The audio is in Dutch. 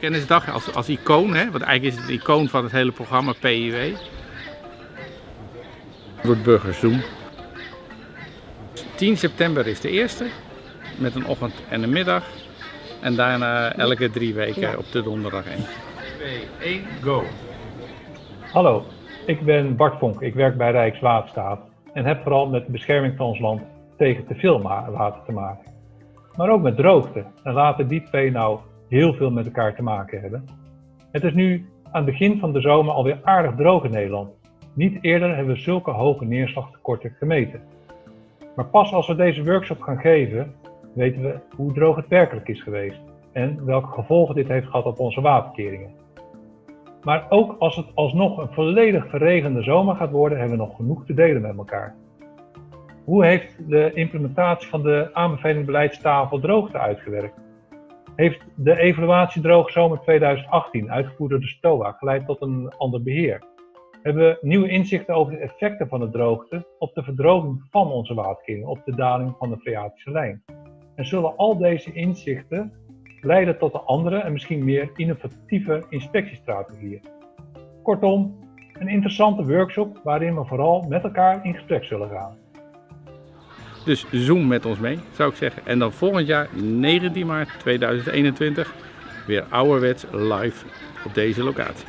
Kennisdag als, als icoon, hè? want eigenlijk is het het icoon van het hele programma PIW. Wordt Burger Zoom. 10 september is de eerste, met een ochtend en een middag. En daarna elke drie weken op de donderdag 1. 2, 1, go! Hallo, ik ben Bart Vonk. Ik werk bij Rijkswaterstaat en heb vooral met de bescherming van ons land tegen te veel water te maken. Maar ook met droogte. En laten die twee nou heel veel met elkaar te maken hebben. Het is nu aan het begin van de zomer alweer aardig droog in Nederland. Niet eerder hebben we zulke hoge neerslagtekorten gemeten. Maar pas als we deze workshop gaan geven, weten we hoe droog het werkelijk is geweest en welke gevolgen dit heeft gehad op onze waterkeringen. Maar ook als het alsnog een volledig verregende zomer gaat worden, hebben we nog genoeg te delen met elkaar. Hoe heeft de implementatie van de aanbeveling beleidstafel droogte uitgewerkt? Heeft de evaluatie droog zomer 2018, uitgevoerd door de STOA, geleid tot een ander beheer? Hebben we nieuwe inzichten over de effecten van de droogte op de verdroging van onze waterkeringen, op de daling van de Freatische lijn? En zullen al deze inzichten leiden tot een andere en misschien meer innovatieve inspectiestrategieën? Kortom, een interessante workshop waarin we vooral met elkaar in gesprek zullen gaan. Dus zoom met ons mee, zou ik zeggen. En dan volgend jaar, 19 maart 2021, weer ouderwets live op deze locatie.